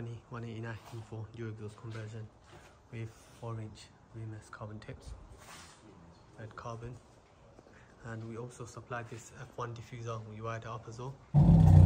20 189 E4 dual exhaust conversion with 4 inch VMS carbon tips and carbon. And we also supply this F1 diffuser we wired it up as well.